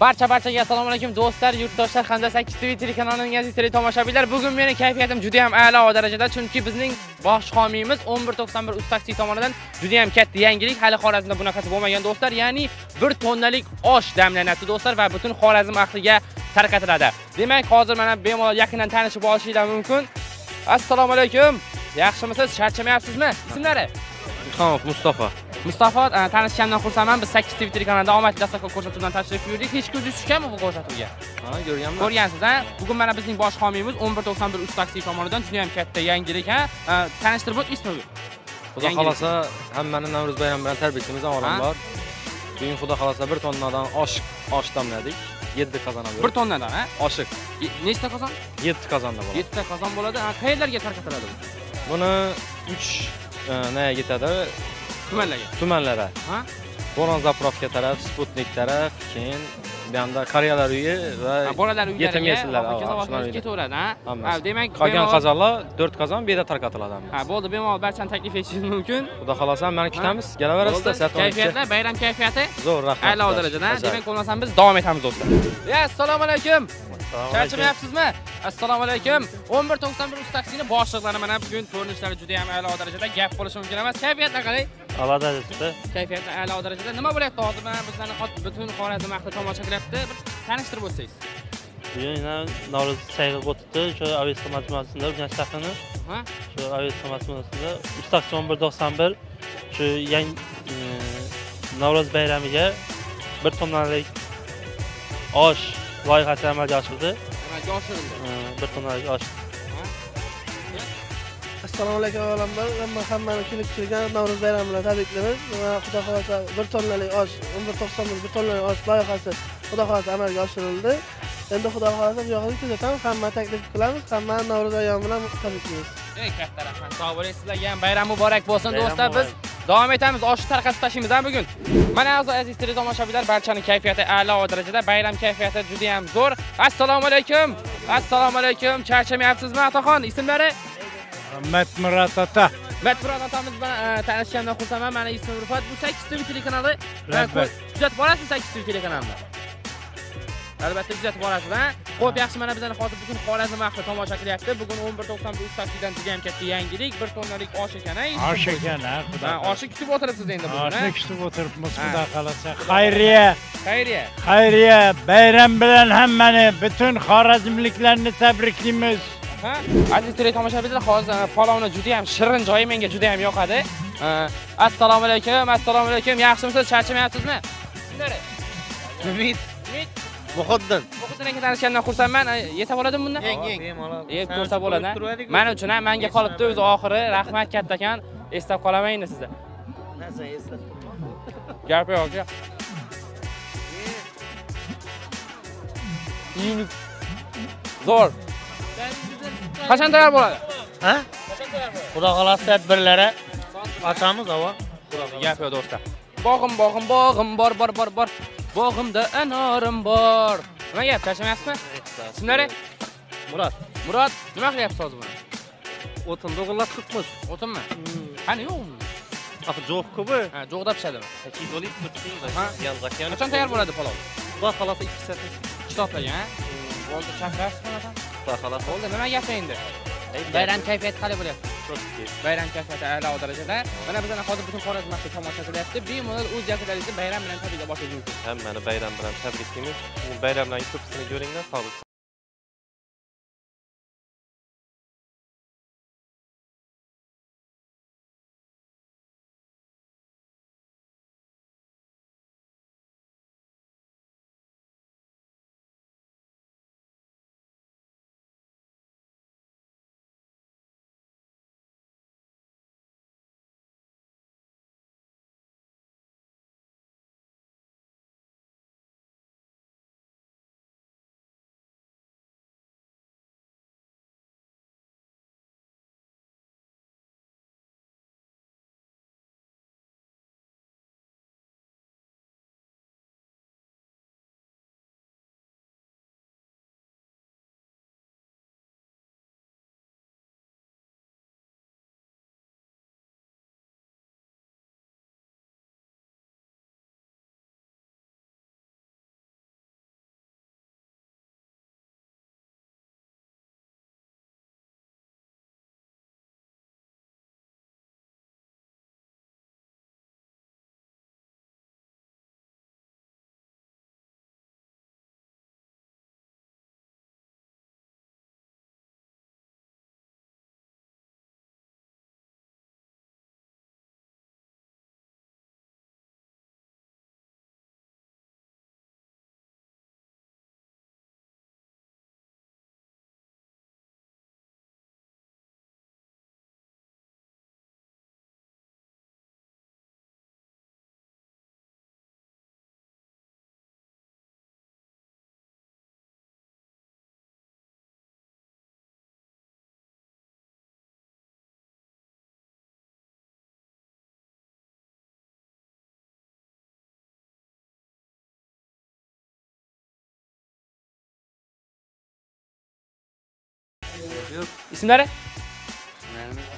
Barcha barchaga assalomu alaykum do'stlar, yurtdoshlar, hamda 8 TV telekanalining aziz teletomoshabinlar Bugun meni kayfiyatim juda ham a'lo darajada, chunki bizning bosh homiyimiz 1191 Uz taksi tomonidan juda ham katta yangilik. Hali Xorazmda bunaqasi bo'lmagan do'stlar, ya'ni 1 tonnalik osh damlanadi do'stlar va butun Xorazm ahliga tarqatiladi. Demak, hozir mana bemalol yaqindan tanishib olishinglar mumkin. Assalomu alaykum. Yaxshimisiz? Charchamayapsizmi? Ismlari? Ilhomov Mustafa. Mustafa, e, tanishganimdan xursandman. Biz 8 TV telekanalida omadli dastlabki ko'rsatuvdan tashrif buyurdik. Hech ko'zingiz tushganmi bu ko'rsatuvga? Ha, ko'rganman. Ko'rgansiz, ha? Bugun mana bizning bosh homiyimiz 1191 Uz taksi tomonidan juda ham katta yangilik, ha? E, Tanishtirib o'tmaysizmi bugun? Xudo xolasa hammani Navro'z bayrami bilan tabriklaymiz avvalambor. Bugun xudo xolasa bir tonnadan osh osh damladik. 7 qozonda 1 tonnadan, ha? Oshiq Nechta qozon? 7 qozonda bo'ladi. 7 ta qozon bo'ladi. Qayerlarga tarqatiladi bu? Buni 3 nega ketadi? Tumanlarga. Tumanlara. Ha? Boron zapravka taraf, Sputnik taraf, keyin bu yoqda qariyalar uyi va Ha, bolalar uylariga, yetim yesirlar, ketaveradi, ha? Demak, qolgan qozonlar 4 qozon bu yerda tarqatiladi. Ha, bo'ldi, bemalol barchani taklif etishingiz mumkin. Xudo xolasa mani kutamiz. Kelaverasizlar, Kayfiyatlar, bayram kayfiyati Zo'r, rahmat. a'lo darajada. ha? Demak, bo'lmasam biz davom etamiz do'stlar. Assalomu alaykum. Charchamayapsizmi? Assalomu alaykum. 1191 Uz taksini boshliqlari mana bugun ko'rinishlari juda ham a'lo darajada. Gap bo'lishi mumkin emas. Kayfiyatlar qalay? A'lo darajada. Kayfiyatlar a'lo darajada. Nima bo'lyapti hozir? Mana bizlarni butun Xorazm ahli tomosha qilyapti. Bir tanishtirib o'tsangiz. Bugun Navro'z saylab o'tibdi. Shu Aviatsiya majmuasida Urganch shahrini. Ha? Shu Aviatsiya majmuasida Ustaksi 1191 shu yangi e, Navro'z bayramiga 1 tonnalik osh loyihasi amalga oshirildi. Amalga oshirildi. E, 1 tonnalik osh. assalomu alaykum avvalambor hamma hammani kelib kelgan navro'z bayrami bilan tabriklaymiz va xudo xohlasa bir tonnalik osh o'n bir to'qson bir tonnalik osh loyihasi xudo xohlasa amalga oshirildi endi xudo xohlasa bu yoqqa kuzatamiz hamma taklif qilamiz hammani navro'z ayyomi bilan tabriklaymiz Ey katta rahmat. Sog' bo'ling sizlarga ham bayram muborak bo'lsin do'stlar. Biz davom etamiz. Oshni tarqatib tashlaymiz bugun. Mana aziz tele tomoshabinlar, barchaning kayfiyati a'lo darajada, bayram kayfiyati juda ham zo'r. Assalomu alaykum. Assalomu alaykum. Charchamayapsizmi, Ataxon? Ismlari? Ahmet Murat Ata. Matbuot otamiz bilan tanishgandan xursandman. Meni ismim Rufat. Bu 8 TV telekanali. Kuzatib borasizmi 8 TV telekanalini? Albatta kuzatib borasiz, ha? Xo'p, yaxshi mana bizani hozir butun Xorazm ahli tomosha qilyapti. Bugun 11.91 ustasidan juda ham katta yangilik, 1 tonnalik osh ekan, ha? Osh ekan ha. Xudo Ha, xohlasa. oshni kutib o'tiribsiz endi bugun, Oshni kutib o'tiribmiz. Xudo xolasa. Xayriya, Xayriya. xayriya, bayram bilan hammani, butun xorazmliklarni tabriklaymiz. Ha? Aziz tele tomoshabinlar, hozir e, palovni juda ham shirin joyi menga juda ham yoqadi. E, Assalomu alaykum, assalomu alaykum. Yaxshimisiz? Charchamayapsizmi? Umid Umid, Muhiddin. o'qitdan aka tanishgandan xursandman. Yesa bo'ladimi bundan? Yeb ko'rsa bo'ladi. ha? Men uchun ham menga qolibdi o'zi oxiri. Rahmat kattakon. Eslab qolaman endi sizda. Gap yo'q, aka. Zo'r. Qachon tayyor bo'ladi? Ha? Xudo xolasa birlari ochamiz ava. Gap yo'q do'stlar. Bog'im, bog'im, bog'im bor, bor, bor, bor. Bog'imda anorim bor. Nima gap, charchamayapsizmi? Ismlari? Murat. Murod, nima qilyapsiz hozir buni? O'tin do'g'irlatibmiz. O'tinmi? Qani yo'qmi? Axir jo'q ko'pi. Ha, jo'g'da pishadimi? Turibding. Ha? Yanzakyan. Qachon tayyor bo'ladi palov? Xudo xolasa 2 soat. 2 soatlarga, ha? Bo'ldi, chaqirasiz qanaqa? Xudo xolasa. Bo'ldi, nima gap endi? Bayram kayfiyati qalay bo'lyapti? Turibdi Bayram kayfiyati a'lo darajada. Mana bizani hozir butun Xorazm ahli tomosha qilyapti. Bemalol o'z yaqinlaringizni bayram bilan tabriklab boshlashingiz mumkin. Hammani bayram bilan tabriklaymiz. Bayramlarning ko'pisini ko'ringlar, sog'lik Yo'q. Ismlari?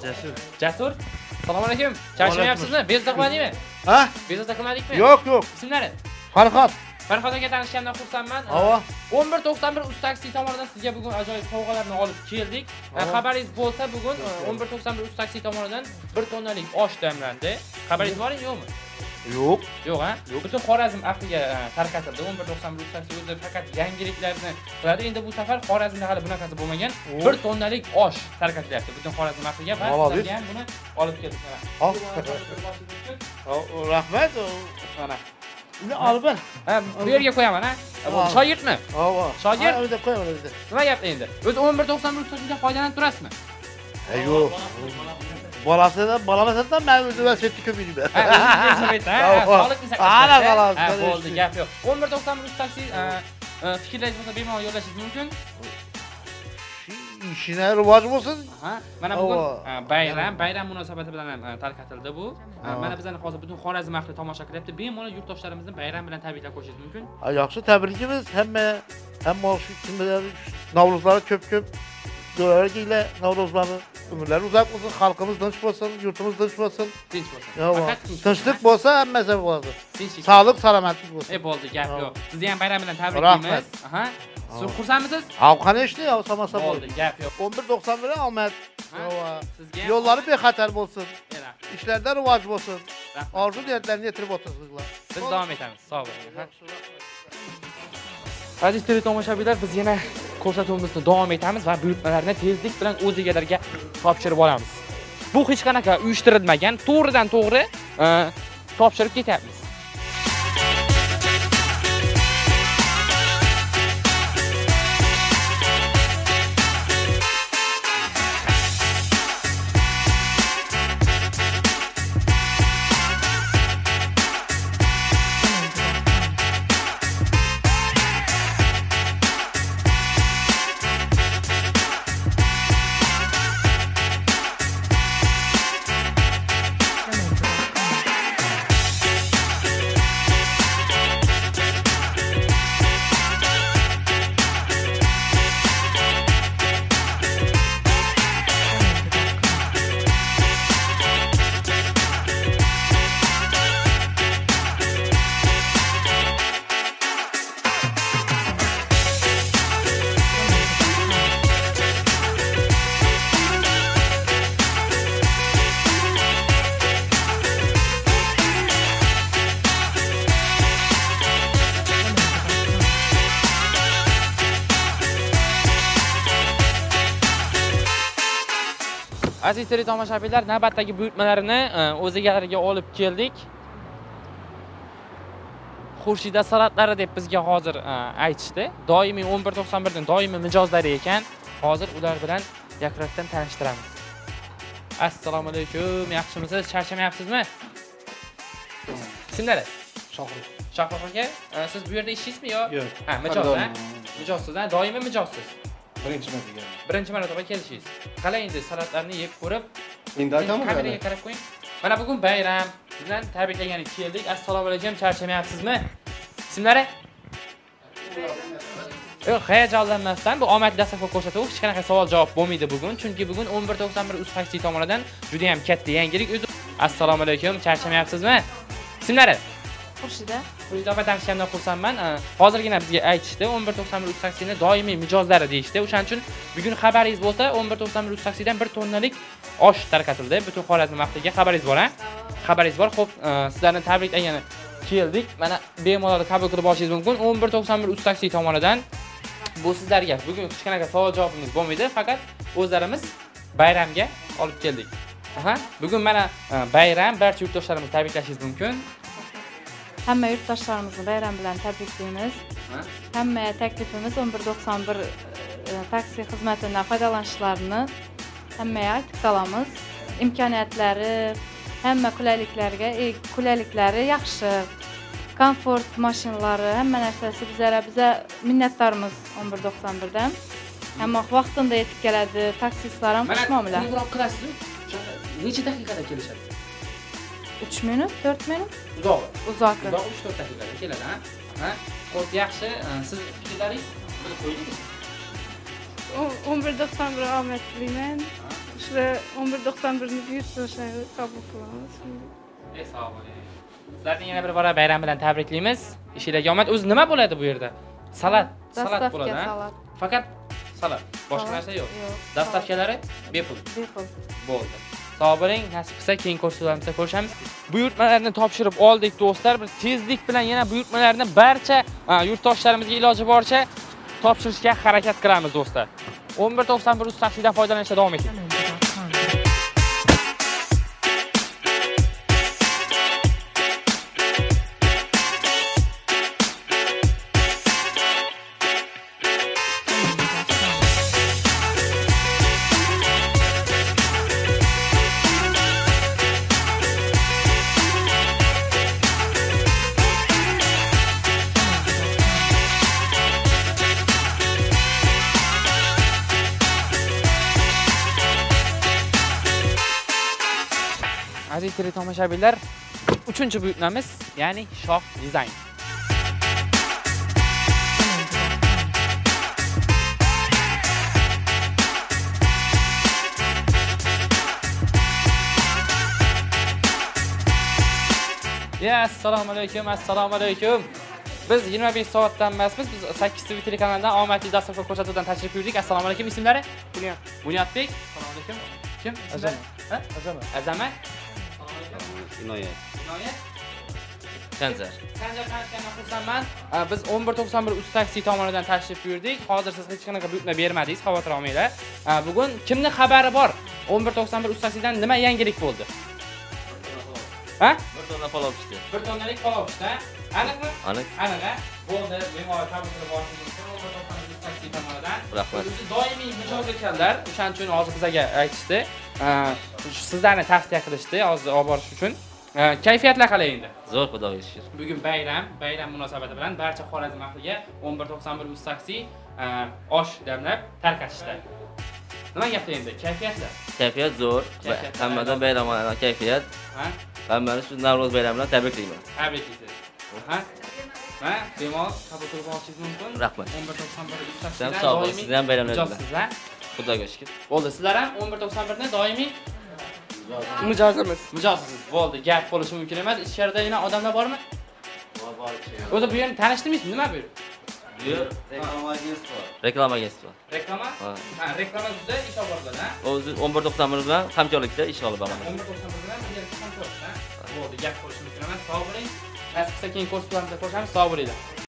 Jasur. Jasur. Assalomu alaykum. Charchamayapsizmi? Bezda qilmadingmi? Ha? Bezda qilmadikmi? Yo'q, yo'q. Ismlari? Farhod. Farhod aka tanishgandan xursandman. Ava. 1191 Uz taksi tomonidan sizga bugun ajoyib sovg'alarni olib keldik. Xabaringiz bo'lsa, bugun e, 1191 Uz taksi tomonidan 1 tonnalik osh damlandi. Xabaringiz boring yo'qmi? Yo'q. Yo'q, ha? Butun Xorazm ahliga e, tarqatildi. 1191 Uz taksi o'zi faqat yangiliklarni qiladi. Endi bu safar Xorazmda hali bunaqasi bo'lmagan. 1 tonnalik osh tarqatilyapti butun Xorazm ahliga va sizlarga ham buni olib keldik. Rahmat. Mana. Uni olib ber. Ha, bu yerga qo'yaman, ha? Shogirdmi? Shogird? Qo'yaman uyda. Nima gap endi? O'zi 1191 so'mdan foydalanib turasizmi? Ha, yo'q. Bolasidan, bolasidan men o'zi vasiyatni ko'p yeyman. Ha, o'zingiz hisob ha, Ha, sog'liqni ana, saqlash. xolos, Ha, mana bo'ldi, gap yo'q. 1191 taksi fikrlaringiz bo'lsa bemalol yo'llashingiz mumkin. Ishine rivoj bo'lsin. Ha, mana bugun bayram, bayram munosabati bilan ham tarqatildi bu. Mana bizani hozir butun Xorazm ahli tomosha qilyapti. Bemalol yurtdoshlarimizni bayram bilan tabriklab qo'yishingiz mumkin. Ha, yaxshi tabrikimiz hamma hamma shu kimlar Navruzlari ko'p-ko'p do'larga Navruzlarni umrlari uzoq bo'lsin, xalqimiz tinch bo'lsin, yurtimiz tinch bo'lsin. Tinch bo'lsin. Tinchlik bo'lsa hammasi bo'ladi. Tinchlik. Sog'lik, salomatlik bo'lsin. E bo'ldi, gap Ha. yo'q. Sizni ham bayram bilan tabriklaymiz. Aha. Siz xursandmisiz? Havqani eshitdi, yo samasa Bo'ldi, bo'ldi. gap yo'q. 11.91 omad. Ha? Yo'q. Sizga Yo'llari bexatar bo'lsin. Rahmat. ishlarda rivoj bo'lsin. Orzu niyatlarini yetirib o'tirsizlar. Biz davom etamiz. Sog' bo'ling. ha. Aziz teletomoshabinlar, biz yana ko'rsatuvimizni davom etamiz va buyurtmalarni tezlik bilan o'z egalariga topshirib olamiz. Bu hech qanaqa uyushtirilmagan, to'g'ridan to'g'ri e, topshirib ketyapmiz. Aziz teletomoshabinlar, navbatdagi buyurtmalarni e, o'z egalariga olib keldik. Xurshida salatlari deb bizga hozir e, aytishdi. Doimiy 1191 dan doimiy mijozlari ekan. Hozir ular bilan yakratdan tanishtiramiz. Assalomu alaykum, yaxshimisiz? Charchamayapsizmi? Kimlar? Shohrux. Shohrux aka, e, siz bu yerda ishlaysizmi yo? Yo'q. Ha, mijoz, ha? Mijozsiz, ha? Doimiy mijozsiz. Birinchi martaga. Birinchi marotaba kelishingiz. Qalay endi salatlarni yeb ko'rib, Endi aytamiz kameraga qarab qo'ying. Mana bugun bayram. Sizdan tabriklagani keldik. Assalomu alaykum, charchamayapsizmi? Ismlari? Yo'q, hayajonlanmasdan bu omad dastlabki ko'rsatuv hech qanaqa savol javob bo'lmaydi bugun, chunki bugun 1191 Uz taksi tomonidan juda ham katta yangilik. Assalomu alaykum, charchamayapsizmi? Ismlari? Xurshida. Xurshid opa xursandman. Hozirgina bizga aytishdi, 1191 Uz taksini doimiy mijozlari deyishdi. O'shaning uchun bugun xabaringiz bo'lsa, 1191 dan taksidan 1 tonnalik osh tarqatildi. Butun Xorazm vaqtiga xabaringiz bor, a? Xabaringiz bor. Xo'p, sizlarni tabriklagani keldik. Mana bemalol qabul qilib olishingiz mumkin. 1191 taksi tomonidan bu sizlarga bugun hech qanaqa savol javobimiz bo'lmaydi, faqat o'zlarimiz bayramga olib keldik. Aha, bugun mana bayram barcha yurtdoshlarimizni tabriklashingiz mumkin. Həm yurtdaşlarımızın bayramlarını təbrikləyiniz. Hə? Həm təklifimiz 1191 e, taksi xidmətindən faydalanışlarını həmməyə qalamız. İmkaniyyətləri, həmmə kuləliklərə, e, kuləlikləri yaxşı. Komfort maşınları, həmmə nərsəsi bizlərə bizə minnətdarmız 1191-dən. Amma vaxtında yetib gələdi, taksistlərim xoşmamla. Mən quraq qılasınız. Neçə dəqiqədə gəlişəsiz? 3 minut, 4 minut Uzog'i. uzoqi. Uzoq 3-4 daqiqada keladi, ha? Ha? Xo'p, yaxshi. Siz fikrlaringiz bilib qo'ydik. 1191 omad tilayman. Shular 1191 ni yurtdoshlarga qabul qilamiz. Ey, sog' bo'ling. Sizlarni yana bir bora bayram bilan tabriklaymiz. Ishingizga omad. O'zi nima bo'ladi bu yerda? Salat, salat bo'ladi, salat. Faqat salat. Boshqa narsa yo'q. Yo'q. Dastavkalari bepul. Bepul. Bo'ldi. Sog' bo'ling, nasib qilsa keyin ko'rsatuvlarimizda ko'rishamiz. Buyurtmalarni topshirib oldik do'stlar. biz tezlik bilan yana buyurtmalarni barcha yurtdoshlarimizga iloji boricha topshirishga harakat qilamiz do'stlar. 1191 bir taksidan foydalanishda davom eting. Tele tomoshabinlar, 3-chi buyurtmamiz, ya'ni shoh dizayn. Ya, assalomu alaykum, assalomu alaykum. Biz 25 soatdan emasmiz. Biz 8 TV telekanalidan omadli dasturxon ko'rsatuvdan tashrif buyurdik. Assalomu alaykum. Ismlari? Bunyod. Bunyodbek. Assalomu alaykum. Kim? Ha? Azamat. Azamat. Inoyat. Inoyat. Sanjar. Sanjar tanishgandan xursandman. Biz 1191 Uz taksi tomonidan tashrif buyurdik. Hozir siz hech qanaqa buyurtma bermadingiz, xavotir olmanglar. Bugun kimni xabari bor? 1191 Uz taksidan nima yangilik bo'ldi? Ha? Bir tonna palov pishdi. Bir tonnalik palov pishdi. Aniqmi? Aniq. Aniq. a? Bo'ldi. Me'mor tabriklar boshimiz 1191 Uz taksi tomonidan. Rahmat. O'zi doimiy mijoz ekanlar. O'shaning uchun hozir bizga aytishdi. Sizlarni tavsiya qilishdi, hozir olib borish uchun. Kayfiyatlar qalay endi? Zo'r xudoga shukr. Bugun bayram, bayram munosabati bilan barcha Xorazm ahliga 1191 Uz taksi a, osh damlab tarqatishdi. Nima gapda endi? Kayfiyatlar. Kayfiyat zo'r. Hammadan bayramona kayfiyat. Ha? Hammani shu Navro'z bayrami bilan tabriklayman. Tabriklaysiz. Ha? Ha? Bemalol qabul qilib olishingiz mumkin. Rahmat. 1191 Uz Sizlar taksidan sog' bo'ling. Sizlar ham bayramlar bilan. Xudoga shukr. Bo'ldi, sizlar ham 1191 ni doimiy Mijozimiz. mijozsiz. Bo'ldi, gap bo'lishi mumkin emas. Ichkarida yana odamlar bormi? O'zi bu yerni tanishdingizmi? Nima bu? Bu reklama agentство. Reklama? Ha. Ha, reklama ustida ish olib ha? O'zi 1191 bilan hamkorlikda ish olib boraman. 1191 bilan birga ham ko'rishdi, ha? Bo'ldi, gap bo'lishi mumkin emas. Sog' bo'ling. Nasib qilsa keyin ko'rsatuvlarimizda ko'rishamiz. Sog' bo'linglar.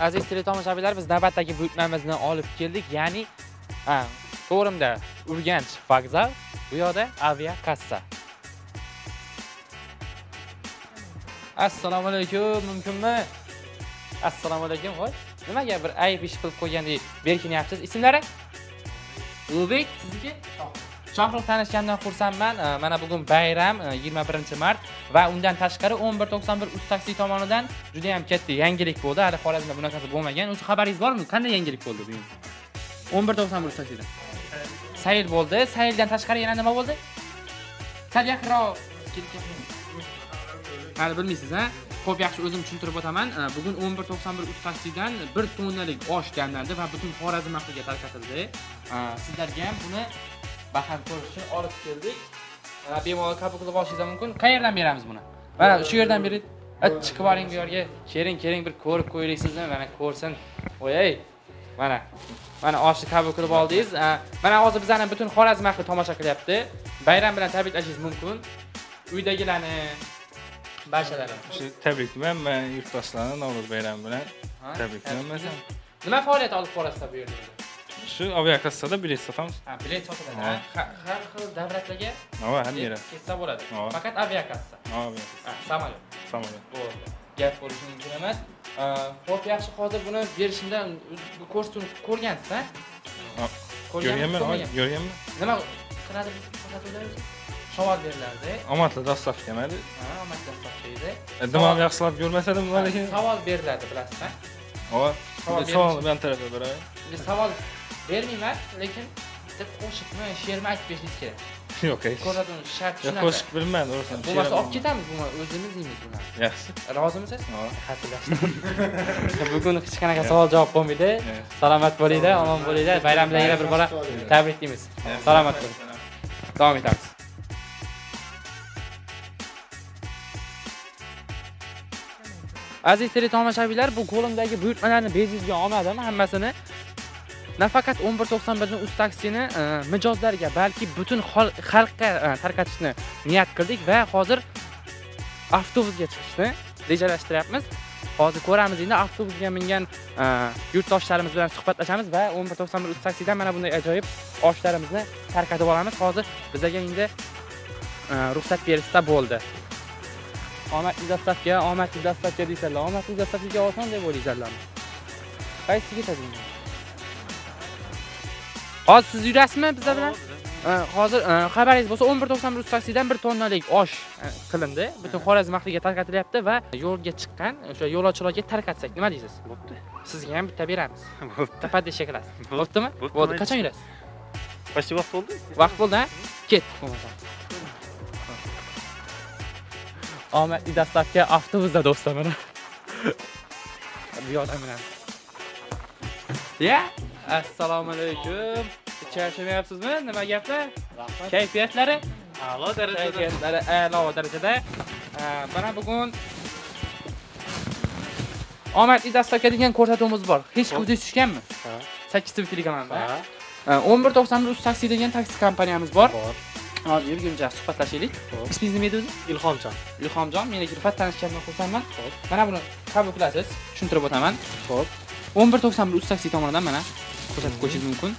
Aziz teletomoshabinlar, biz navbatdagi buyurtmamizni olib keldik. Ya'ni to'g'rimda Urganch vokzal, bu yoqda avia kassa. Assalomu alaykum, mumkinmi? Assalomu alaykum, voy. Nimaga bir ayb ish qilib qo'ygandek berkinyapsiz? Ismlari? Ulug'bek, sizniki? Shohruh tanishgandan xursandman. Ee, Mana bugun bayram e, 21-mart va undan tashqari 1191 Uz taksi tomonidan juda ham katta yangilik bo'ldi. Hali Xorazmda bunaqasi bo'lmagan. O'zi xabaringiz bormi? Qanday yangilik bo'ldi bugun? 1191 Uz taksida. Sayl bo'ldi. Sayldan tashqari yana nima bo'ldi? Sal yaqinroq Hali bilmaysiz, ha? Xo'p, yaxshi o'zim tushuntirib o'taman. Bugun 1191 Uz taksidan 1 tonnalik osh jamlandi va butun Xorazm ahliga tarqatildi. Sizlarga ham buni baham ko'rish uchun olib keldik. Bemalol qabul qilib olishingiz mumkin. Qayerdan beramiz buni? Mana shu yerdan bering. Chiqib oling bu yerga. Kering, kering bir ko'rib qo'yaylik sizni. Mana ko'rsin. Voyay. Mana. Mana oshni qabul qilib oldingiz. Mana hozir bizani butun Xorazm ahli tomosha qilyapti. Bayram bilan tabriklashingiz mumkin. Uydagilarni barchalarini. Shu tabriklayman man yurtdoshlarni Navro'z bayrami bilan tabriklayman. Nima faoliyat olib borasiz bu yerda? Shu aviakassada bilet sotamiz. Ha, bilet sotiladi. Ha. ha? Ha- Har xil davlatlarga ham beradi. ketsa bo'ladi. Faqat aviakassa. Ha, samolyot. samolyot. bo'ldi gap bo'lishi mumkin emas ho'p yaxshi hozir buni berishimdan ko'rsatuvni ko'rgansiz a Ko'rganman, ko'rganman. nima qiladi savol berilardi Omadli dostavka mana. ha omad dastlabki edi Dimog'im yaxshilab ko'rmasadim Ha, mana lekin. savol beriladi bilasizmi Ova. Savol bilan tarafga beraman. endi savol bermayman lekin bitta qo'shiqmi she'rmi aytib berishingiz kerak Yo'q, shart Yo'q, shunaqa qo'shiq bilmayman, o'rsan. bo'lmasa olib ketamiz buni o'zimiz yeymiz buni Yaxshi. rozimisiz Ova. hazillashdim bugun hech qanaqa savol javob bo'lmaydi salomat bo'linglar omon bo'linglar bayram bilan yana bir bora tabriklaymiz salomat bo'ling davom etamiz aziz teletomoshabinlar bu qo'limdagi buyurtmalarni bejizga olmadim hammasini nafaqat 1191 ni uz taksini e, mijozlarga balki butun xalqqa e, tarqatishni niyat qildik va hozir avtobusga chiqishni rejalashtiryapmiz. Hozir ko'ramiz endi avtobusga mingan e, yurtdoshlarimiz bilan suhbatlashamiz va 1191 uz taksidan mana bunday ajoyib oshlarimizni tarqatib olamiz. Hozir bizlarga endi ruxsat berishsa bo'ldi. Omadli dastavka omadli dastavka deysizlar omadli dastavkaga oson deb o'ylaysizlarmi qaysi ketadi? Hozir siz yurasizmi bizlar bilan? Hozir xabaringiz bo'lsa 1191 uz taksidan bir tonnalik osh qilindi. Butun xorazm ahliga tarqatilyapti va yo'lga chiqqan o'sha yo'lovchilarga tarqatsak nima deysiz? Bo'pti. sizga ham bitta beramiz. Bo'pti. tapadesha qilasiz bo'ptimi? Bo'pti, bo'ldi. qachon yurasiz? Почти vaqt bo'ldi. vaqt bo'ldi ha? Ket. Bo'lmasa omadli dastavka avtobusda do'stlar mana. Bu yoqdan bilan ya assalomu alaykum. Charchamayapsizmi nima gaplar? Kayfiyatlari? A'lo darajada. kayfiyatlari a'lo darajada. Mana bugun omadli dastavka degan ko'rsatuvimiz bor. Hech ko'zingiz tushganmi? Ha. 8 tv telekanalida Ha. Ee, 1191 uz taksi degan taksi kompaniyamiz bor. Bor. hozir yurguncha suhbatlashaylik. Ismingiz nima edi o'zi? Ilhomjon. ilhomjon meni Gulfat tanishganimdan xursandman. Mana buni qabul qilasiz. Tushuntirib o'taman. Xo'p. 1191 uz taksi tomonidan mana ko'rsatib qo'yishingiz mumkin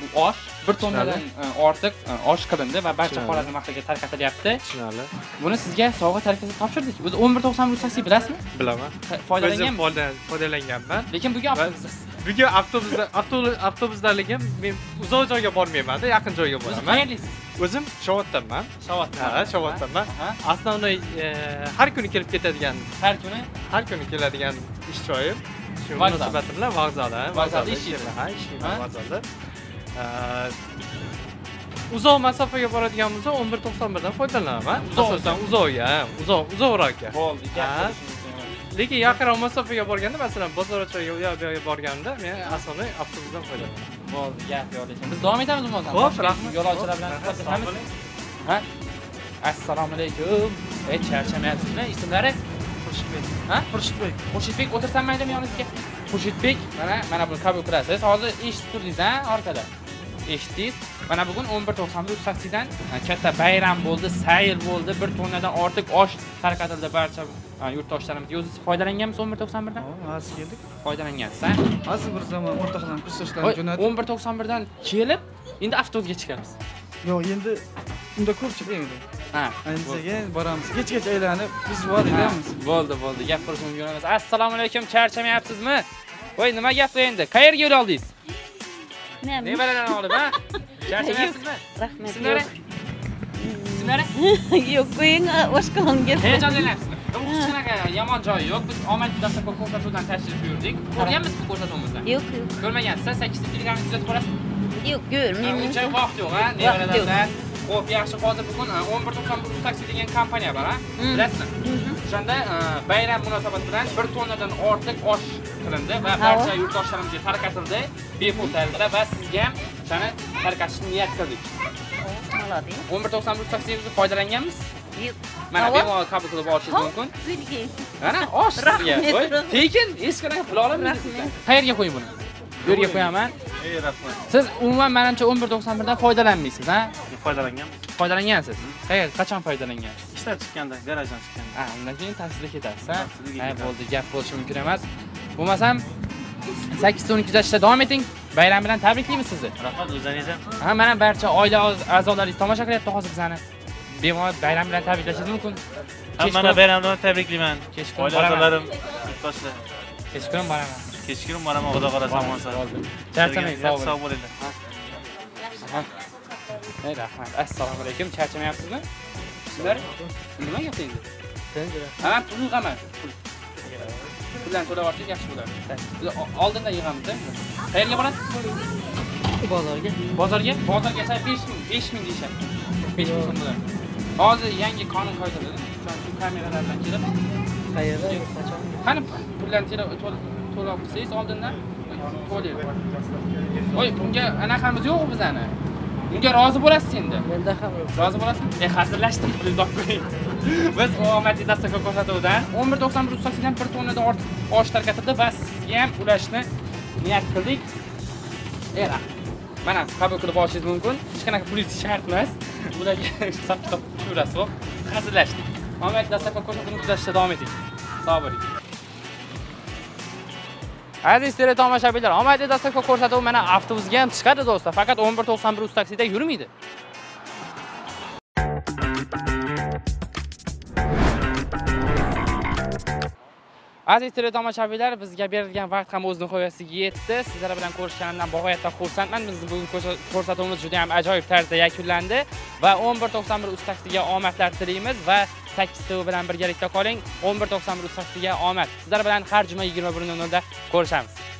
bu osh bir tonnadan e, ortiq e, osh qilindi va barcha xorazm ahliga tarqatilyapti Tushunarli. buni sizga sovg'a tarafida topshirdik o'zi 1191 uz taksi bilasizmi Bilaman. foydalanganmisiz O'zim foydalanganman. lekin bugun avtobusdasiz Bugun avtobusda avtobus avtobusdaligim men uzoq joyga bormayman-da, yaqin joyga boraman. qayerlisiz O'zim Shovotdanman. Shovotdan. Ha, Shovotdanman. Основной e, har kuni kelib ketadigan, har kuni har kuni keladigan ish joyim. Munosabati bilan vokzal, ha, Vokzalda ishlayman, ha, ishlayman vokzalda. Uzoq masofaga boradigan bo'lsa 1191 dan foydalanaman. Uzoq. Asosan uzoqga, uzoq, uzoqroqga. bo'ldi Ha. Lekin yaqinroq masofaga borganda, masalan, bozorcha yo'lga borganda men asosiy avtobusdan foydalanaman. bo'ldi gap yo'q biz davom etamiz bo'lmasa Xo'p, rahmat. yo'lovchilar bilan suhbatlashamiz ha? Assalomu alaykum. Ey charchamayapsizmi? Ismlari Xurshidbek. ha? Xurshidbek. Xurshidbek o'tirsam maylimi yoningizga xurshidbek. Mana mana buni qabul qilasiz. Hozir eshitib turdingiz ha orqada. Eshitdingiz. Mana bugun 11.91 uz taksidan e, katta bayram bo'ldi sayl bo'ldi. Bir tonnadan ortiq osh tarqatildi. Barcha yurtdoshlarimizga o'zingiz foydalanganmisiz 11.91 dan hozir keldik. Foydalangansiz a? hozir bir zaman o'rtoqlarni Voy, kursdoshlarini jo'natib 11.91 dan kelib endi avtobusga chiqamiz yo'q endi unda ko'pchilik endi ha anchaga boramiz. Kechgacha aylanib biz vodiydamiz bo'ldi bo'ldi. Gap qurish mumkin emas. Assalomu alaykum charchamayapsizmi? Voy nima gap bu endi? Qayerga yo'l oldingiz? Nevaralarni olib ha? Charchamayapsizmi? Rahmat. ismlari ismlari Yo'q, qo'ying, boshqalonga. hayajonlanyapsizmi hech qanaqa yomon joyi yo'q. Biz omad dastlabki ko'rsatuvdan tashrif buyurdik. Ko'rganmisiz bu ko'rsatuvimizni? Yo'q, yo'q. ko'rmagansiz sakkizta telegramma kuzatib borasizmi Yo'q, ko'rmayman. uncha vaqt yo'q yo'q. nevaralardan Xo'p, yaxshi hozir bugun e, 11.91 Uz taksi degan kompaniya bor, ha? Bilasizmi? O'shanda e, bayram munosabati bilan 1 tonnadan ortiq osh qilindi va barcha yurtdoshlarimizga tarqatildi bepul tarzda va sizga ham o'shani tarqatishni niyat qildik. Молодец. 11.91 Uz taksimizni foydalanganmiz? Yo'q. Mana bemalol qabul qilib olishingiz mumkin. Mana osh sizga. Tekin hech qanaqa pul olmaysiz sizdan. Qayerga qo'ying buni? Bu yerga qo'yaman. Ey rahmat. Siz umuman menimcha 11.91 dan foydalanmaysiz, ha? Foydalanganmiz. Foydalangansiz. Qayerda, qachon foydalangansiz? Ishlab chiqqanda, garajdan chiqqanda. Ha, undan keyin taksida ketasiz, ha? Ha, bo'ldi, gap bo'lishi mumkin emas. Bo'lmasam 8 12 kuzatishda davom eting. Bayram bilan tabriklaymiz sizni. Rahmat o'zingiz ham. Ha, mana barcha oila a'z- a'zolaringiz tomosha qilyapti hozir bizani. Bemalol bayram bilan tabriklashingiz mumkin. Hammani bayram bilan tabriklayman. Kechqurun Oila a'zolarim, yurtdoshlar. Kechqurun boraman. Kechqurun boraman, xudo xohlasa omon Bo'ldi. Charchamang, sog' Sog' bo'ling. bo'linglar. Rahmat. Assalomu alaykum. Charchamayapsizmi? Sizlar nima gap endi? Ha, pul yig'aman. Pul. Puldan to'lab olsak yaxshi bo'ladi. Biz oldindan yig'amiz-da. Qayerga borasiz? bozorga Bozorga? Bozorgacha 5000, 5000 deyishyapti. 5000 so'm bo'ladi. Hozir yangi qonun qoidalari, kameralar bilan kelib, qayerda qachon qani pullarni to'lab to'lab qilsangiz oldindan to'laydi. Voy, bunga anaqamiz yo'q bizani. Bunga rozi bo'lasiz endi. menda ham yo'q Rozi bo'lasizmi? E, hazillashdim, pulingizni olib qo'ying. Biz omadli dastlabki ko'rsatuvdan 11.91 ustasidan 1 tonnadan ortiq osh tarqatildi va sizga ham ulashni niyat qildik. Era. Mana qabul qilib olishingiz mumkin. Hech qanaqa pulingiz shart emas. Ularga hisob kitob tushirasiz, xo'p? Hazillashdik. Omadli dastlabki ko'rsatuvni kuzatishda davom eting. Sog' bo'ling. Aziz teletomoshabinlar, omadli dastlabki ko'rsatuv mana avtobusga ham chiqadi do'stlar. Faqat 11.91 uz taksida yurmaydi. Aziz teletomoshabinlar, bizga berilgan vaqt ham o'z nihoyasiga yetdi. Sizlar bilan ko'rishganimdan bag'oyatda xursandman. bizni bugungi ko'rsatuvimiz juda ham ajoyib tarzda yakunlandi va 11.91 bir taksiga omadlar tilaymiz va 8 TV bilan birgalikda qoling. 11.91 bir taksiga omad. Sizlar bilan har juma 21:00 da ko'rishamiz.